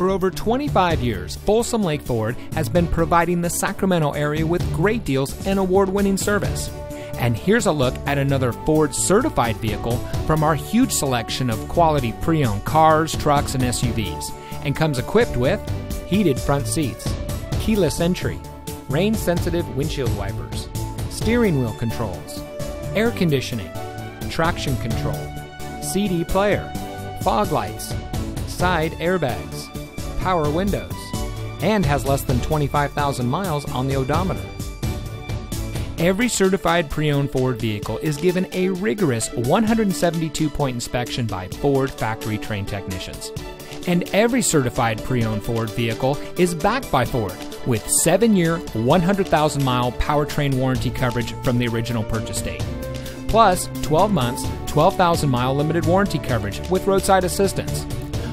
For over 25 years, Folsom Lake Ford has been providing the Sacramento area with great deals and award winning service. And here's a look at another Ford certified vehicle from our huge selection of quality pre owned cars, trucks, and SUVs, and comes equipped with heated front seats, keyless entry, rain sensitive windshield wipers, steering wheel controls, air conditioning, traction control, CD player, fog lights, side airbags, power windows, and has less than 25,000 miles on the odometer. Every certified pre owned Ford vehicle is given a rigorous 172 point inspection by Ford factory trained technicians. And every certified pre owned Ford vehicle is backed by Ford with 7 year, 100,000 mile powertrain warranty coverage from the original purchase date. Plus, 12 months, 12,000 mile limited warranty coverage with roadside assistance.